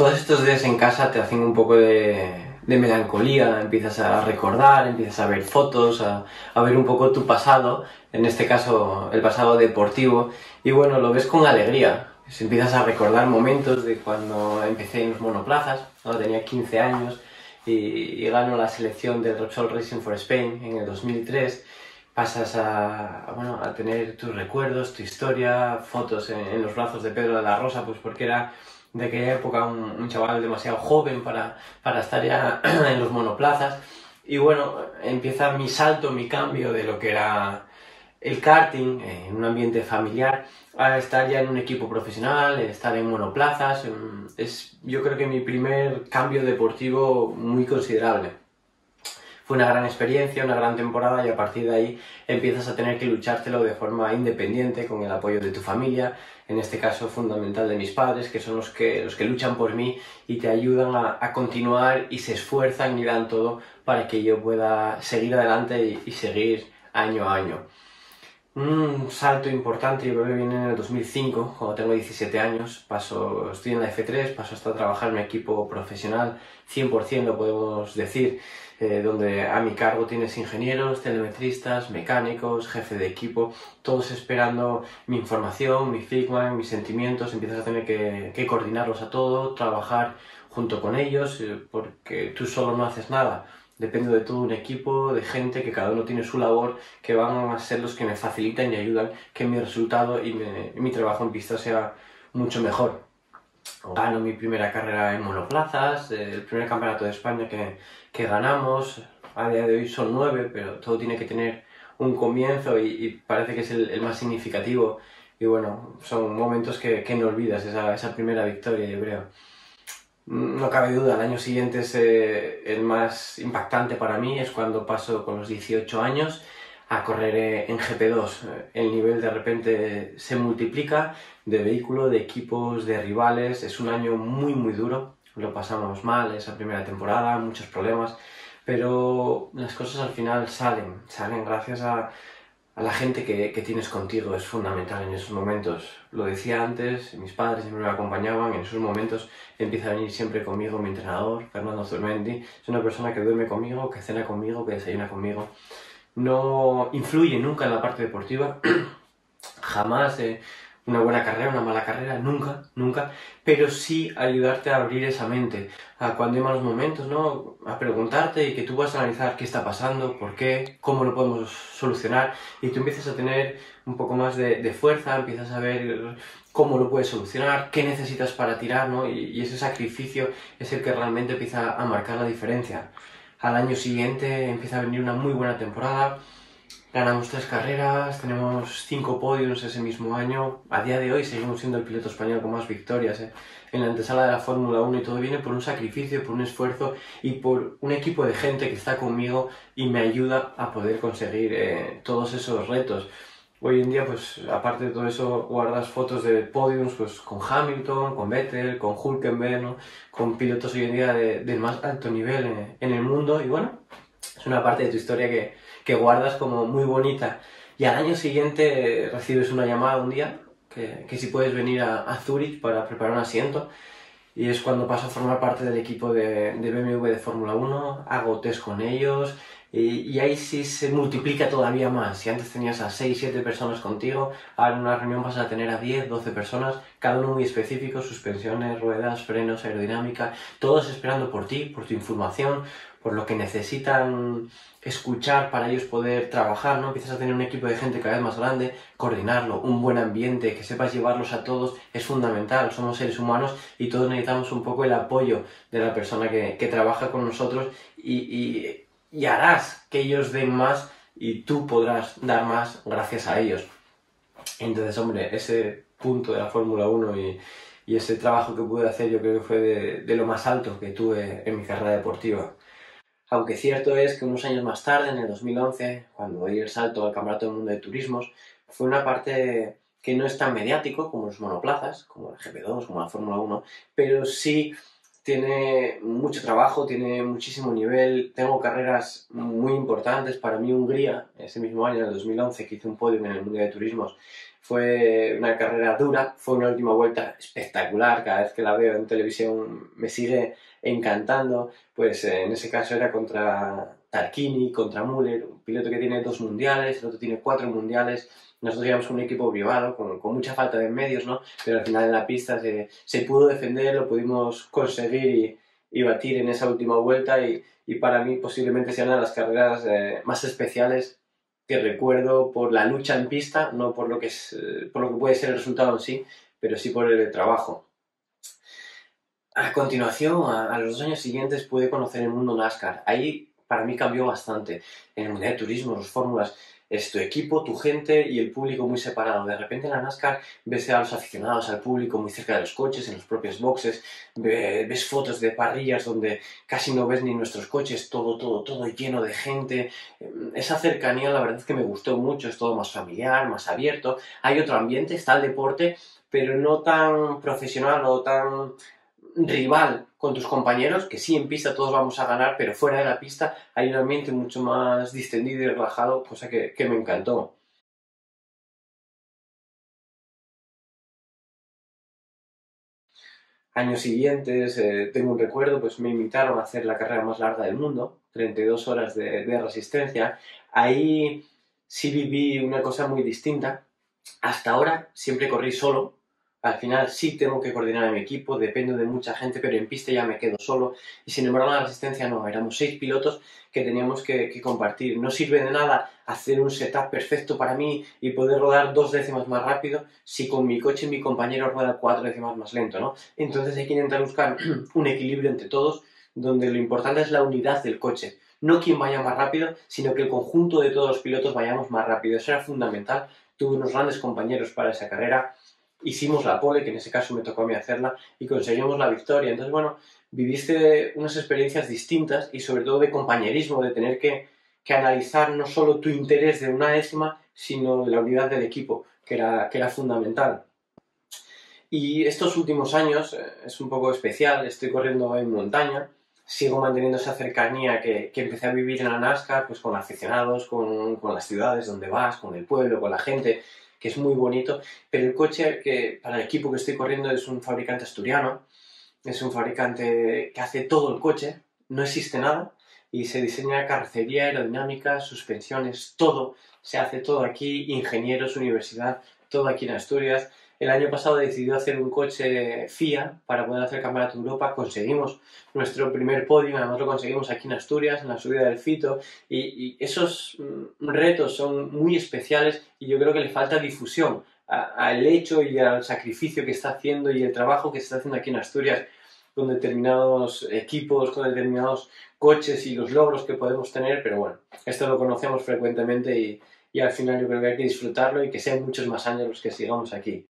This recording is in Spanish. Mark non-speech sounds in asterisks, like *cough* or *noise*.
todos estos días en casa te hacen un poco de, melancolía, empiezas a recordar, empiezas a ver fotos, a, ver un poco tu pasado, en este caso el pasado deportivo, y bueno, lo ves con alegría. empiezas a recordar momentos de cuando empecé en los monoplazas, tenía 15 años y, gano la selección del Repsol Racing for Spain en el 2003 pasas a, bueno, a tener tus recuerdos, tu historia, fotos en, los brazos de Pedro de la Rosa, pues porque era de aquella época un, chaval demasiado joven para, para estar ya *clears throat* en los monoplazas. Y bueno, empieza mi salto, mi cambio de lo que era el karting en un ambiente familiar a estar ya en un equipo profesional, estar en monoplazas. Es yo creo que mi primer cambio deportivo muy considerable. Fue una gran experiencia, una gran temporada y a partir de ahí empiezas a tener que luchártelo de forma independiente con el apoyo de tu familia, en este caso fundamental de mis padres, que son los que, los que luchan por mí y te ayudan a, continuar y se esfuerzan y dan todo para que yo pueda seguir adelante y, seguir año a año. Un salto importante, yo creo que viene en el 2005, cuando tengo 17 años, paso, estoy en la F3, paso hasta trabajar en un equipo profesional, 100% lo podemos decir, eh, donde a mi cargo tienes ingenieros, telemetristas, mecánicos, jefe de equipo, todos esperando mi información, mi feedback, mis sentimientos, empiezas a tener que, coordinarlos a todo, trabajar junto con ellos, eh, porque tú solo no haces nada. Dependo de todo un equipo de gente que cada uno tiene su labor, que van a ser los que me facilitan y ayudan que mi resultado y mi trabajo en pista sea mucho mejor. Gano mi primera carrera en monoplazas, eh, el primer campeonato de España que, que, ganamos. A día de hoy son nueve, pero todo tiene que tener un comienzo y, parece que es el, más significativo. Y bueno, son momentos que, que no olvidas, esa, esa, primera victoria, yo creo. No cabe duda, el año siguiente es eh, el más impactante para mí, es cuando paso con los 18 años a correr en GP2. El nivel de repente se multiplica de vehículo, de equipos, de rivales. Es un año muy, muy duro. Lo pasamos mal esa primera temporada, muchos problemas, pero las cosas al final salen, salen gracias a, la gente que, que, tienes contigo. Es fundamental en esos momentos. Lo decía antes, mis padres siempre me acompañaban. En esos momentos empieza a venir siempre conmigo mi entrenador, Fernando Zurmendi. Es una persona que duerme conmigo, que cena conmigo, que desayuna conmigo no influye nunca en la parte deportiva, *clears throat* jamás eh, una buena carrera, una mala carrera, nunca, nunca, pero sí ayudarte a abrir esa mente a cuando hay malos momentos, ¿no? A preguntarte y que tú vas a analizar qué está pasando, por qué, cómo lo podemos solucionar y tú empiezas a tener un poco más de, fuerza, empiezas a ver cómo lo puedes solucionar, qué necesitas para tirar, ¿no? y ese sacrificio es el que realmente empieza a marcar la diferencia. Al año siguiente empieza a venir una muy buena temporada. Ganamos tres carreras, tenemos cinco podios ese mismo año. A día de hoy seguimos siendo el piloto español con más victorias ¿eh? en la antesala de la Fórmula 1 y todo viene por un sacrificio, por un esfuerzo y por un equipo de gente que está conmigo y me ayuda a poder conseguir eh, todos esos retos. Hoy en día, pues aparte de todo eso, guardas fotos de podiums pues, con Hamilton, con Vettel, con Hulkenberg, con pilotos hoy en día de, del más alto nivel en, el mundo. Y bueno, es una parte de tu historia que, que guardas como muy bonita. Y al año siguiente recibes una llamada un día que, que si puedes venir a, a, Zurich para preparar un asiento. Y es cuando paso a formar parte del equipo de, de BMW de Fórmula 1, hago test con ellos, y, ahí sí se multiplica todavía más. Si antes tenías a 6, 7 personas contigo, ahora en una reunión vas a tener a 10, 12 personas, cada uno muy específico, suspensiones, ruedas, frenos, aerodinámica, todos esperando por ti, por tu información, por lo que necesitan escuchar para ellos poder trabajar, ¿no? Empiezas a tener un equipo de gente cada vez más grande, coordinarlo, un buen ambiente, que sepas llevarlos a todos, es fundamental, somos seres humanos y todos necesitamos un poco el apoyo de la persona que, que trabaja con nosotros y, y harás que ellos den más y tú podrás dar más gracias a ellos. Entonces, hombre, ese punto de la Fórmula 1 y, y, ese trabajo que pude hacer yo creo que fue de, lo más alto que tuve en mi carrera deportiva. Aunque cierto es que unos años más tarde, en el 2011, cuando di el salto al Campeonato del Mundo de Turismos, fue una parte que no es tan mediático como los monoplazas, como el GP2, como la Fórmula 1, pero sí tiene mucho trabajo, tiene muchísimo nivel, tengo carreras muy importantes. Para mí Hungría, ese mismo año, en el 2011, que hice un podio en el Mundial de Turismos, fue una carrera dura, fue una última vuelta espectacular, cada vez que la veo en televisión me sigue encantando, pues eh, en ese caso era contra Tarquini, contra Müller, un piloto que tiene dos mundiales, el otro tiene cuatro mundiales, nosotros íbamos un equipo privado, con, con, mucha falta de medios, ¿no? Pero al final en la pista se, pudo defender, lo pudimos conseguir y, batir en esa última vuelta y, y para mí posiblemente sea una de las carreras eh, más especiales que recuerdo por la lucha en pista, no por lo que, es, eh, por lo que puede ser el resultado en sí, pero sí por el trabajo. A continuación, a, a los dos años siguientes pude conocer el mundo NASCAR. Ahí para mí cambió bastante. En el Mundial de Turismo, las fórmulas, es tu equipo, tu gente y el público muy separado. De repente en la NASCAR ves a los aficionados, al público muy cerca de los coches, en los propios boxes, ves fotos de parrillas donde casi no ves ni nuestros coches, todo, todo, todo lleno de gente. Esa cercanía la verdad es que me gustó mucho, es todo más familiar, más abierto. Hay otro ambiente, está el deporte, pero no tan profesional o tan rival con tus compañeros, que sí en pista todos vamos a ganar, pero fuera de la pista hay un ambiente mucho más distendido y relajado, cosa que, que me encantó. Años siguientes, eh, tengo un recuerdo, pues me invitaron a hacer la carrera más larga del mundo, 32 horas de, de resistencia. Ahí sí viví una cosa muy distinta. Hasta ahora siempre corrí solo, al final sí tengo que coordinar a mi equipo, dependo de mucha gente, pero en pista ya me quedo solo. Y sin embargo, en la resistencia no, éramos seis pilotos que teníamos que, que, compartir. No sirve de nada hacer un setup perfecto para mí y poder rodar dos décimas más rápido si con mi coche mi compañero rueda cuatro décimas más lento, ¿no? Entonces hay que intentar buscar *clears throat* un equilibrio entre todos, donde lo importante es la unidad del coche. No quien vaya más rápido, sino que el conjunto de todos los pilotos vayamos más rápido. Eso era fundamental. Tuve unos grandes compañeros para esa carrera hicimos la pole, que en ese caso me tocó a mí hacerla, y conseguimos la victoria. Entonces, bueno, viviste unas experiencias distintas y sobre todo de compañerismo, de tener que, que analizar no solo tu interés de una décima, sino de la unidad del equipo, que era, que era fundamental. Y estos últimos años eh, es un poco especial, estoy corriendo en montaña, sigo manteniendo esa cercanía que, que, empecé a vivir en la NASCAR, pues con aficionados, con, con, las ciudades donde vas, con el pueblo, con la gente, que es muy bonito, pero el coche que para el equipo que estoy corriendo es un fabricante asturiano, es un fabricante que hace todo el coche, no existe nada, y se diseña carrocería, aerodinámica, suspensiones, todo, se hace todo aquí, ingenieros, universidad, todo aquí en Asturias, el año pasado decidió hacer un coche FIA para poder hacer Campeonato de Europa. Conseguimos nuestro primer podio, además lo conseguimos aquí en Asturias, en la subida del Fito. Y, esos mm, retos son muy especiales y yo creo que le falta difusión al hecho y al sacrificio que está haciendo y el trabajo que se está haciendo aquí en Asturias con determinados equipos, con determinados coches y los logros que podemos tener, pero bueno, esto lo conocemos frecuentemente y, y al final yo creo que hay que disfrutarlo y que sean muchos más años los que sigamos aquí.